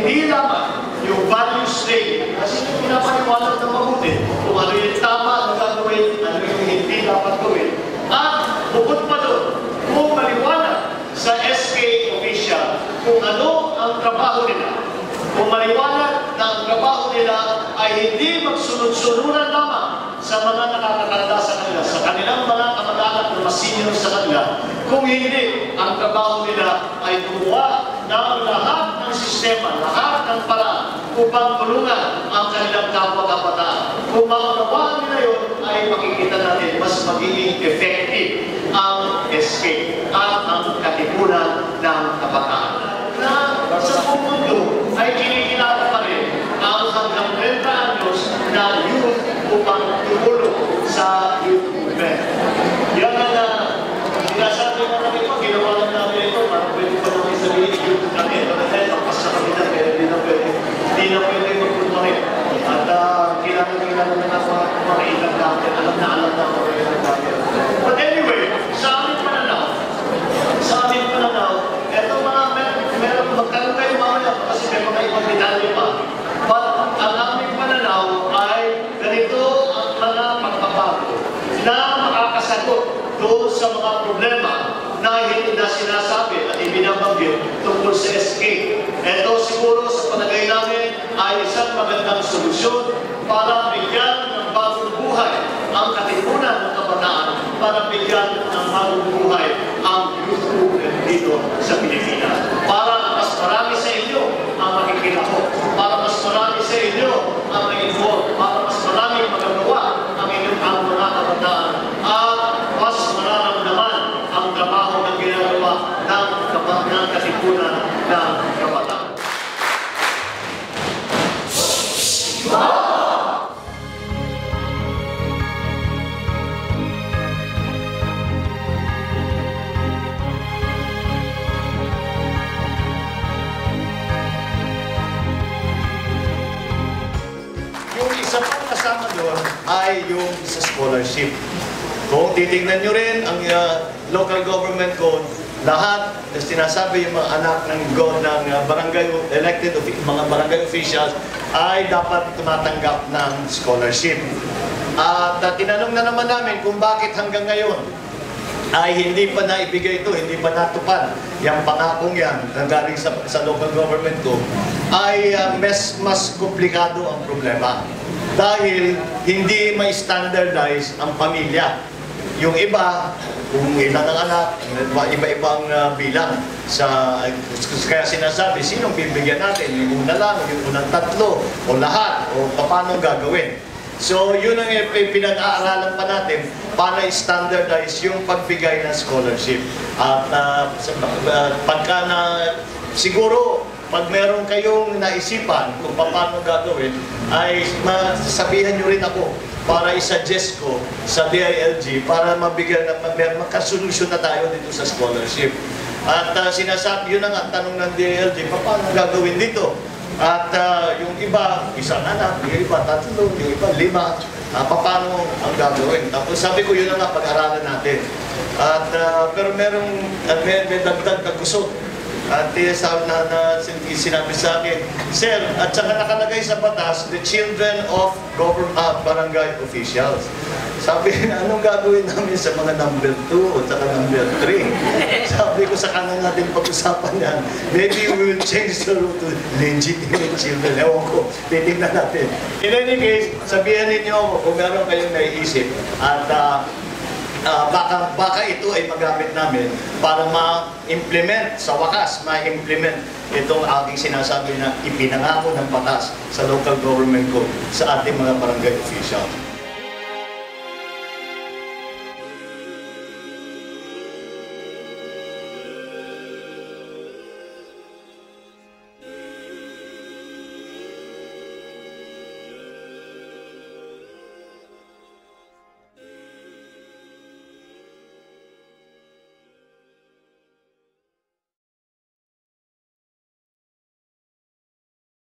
hindi lamang yung value statement, kasi yung pinapaniwalag na mabuti, kung ano yung tama na gagawin, ano yung hindi dapat gawin. At bukod pa doon, kung maliwanag sa SK official kung ano ang trabaho nila, kung maliwanag na ang trabaho nila ay hindi magsunod-sunuran lamang sa mga nakakatanda sa kanila, sa kanilang mga kamag-anak na mas senior sa kanila, kung hindi, ang trabaho nila ay gumawa ng lahat ng sistema, lahat ng paraan upang tulungan ang kanilang kapwa-kabataan. Kung maunawaan nila yun, ay makikita natin mas magiging effective ang escape at ang katipunan ng kabataan. Na sa buong mundo ay kinikilala pa rin ang hanggang 30 anyos na youth upang tumulong sa youth movement. Yan ang uh, sinasabi na namin ito, ginawa lang namin ito, parang pwede pa namin hindi na pwede, hindi na pwede magpunta At uh, na ng mga, ilang natin, alam mga ilang. But anyway, sa aming pananaw, sa aming pananaw, eto mga mer meron magtanong kayo kasi may mga pa. But ang aming pananaw ay ganito ang mga pagbabago na makakasagot doon sa mga problema na hindi na sinasabi at ibinabanggit tungkol sa escape. Ito siguro sa palagay namin ay isang magandang solusyon para bigyan ng bagong buhay ang katipunan ng kabataan ay yung sa scholarship. Kung titingnan nyo rin ang uh, local government code, lahat na sinasabi yung mga anak ng go ng uh, barangay elected offi- mga barangay officials ay dapat tumatanggap ng scholarship. At uh, tinanong na naman namin kung bakit hanggang ngayon ay hindi pa naibigay ito, hindi pa natupad yung pangakong yan na galing sa, sa local government ko, ay uh, mas, mas komplikado ang problema. Dahil hindi may standardize ang pamilya. Yung iba, kung ilan ang anak, iba-ibang uh, bilang. Sa, kaya sinasabi, sinong bibigyan natin? Yung una lang, yung unang tatlo, o lahat, o paano gagawin? So, yun ang pinag-aaralan pa natin para standardize yung pagbigay ng scholarship. At uh, pagka na, siguro, pag meron kayong naisipan kung paano gagawin, ay masasabihan nyo rin ako para isa-suggest ko sa DILG para mabigyan na makasolusyon na tayo dito sa scholarship. At uh, sinasabi, yun ang ang tanong ng DILG, paano gagawin dito? At ah, yung iba, isang anak, yung iba tatlo, yung iba lima. Uh, paano ang gagawin? Tapos sabi ko, yun na nga, pag-aralan natin. At, ah, pero merong, uh, may, may dagdag na kusot. At eh, sabi na, na sin- sinabi sa akin, Sir, at saka nakalagay sa batas, the children of government, ah, barangay officials. Sabi, anong gagawin namin sa mga number 2 at saka number 3? Sabi ko sa kanan natin pag-usapan yan, maybe we will change the rule to legitimate children. Ewan ko, titignan natin. In any case, sabihan ninyo kung meron kayong naiisip at ah, Ah, baka, baka ito ay magamit namin para ma-implement, sa wakas, ma-implement itong aking sinasabi na ipinangako ng batas sa local government code sa ating mga barangay official.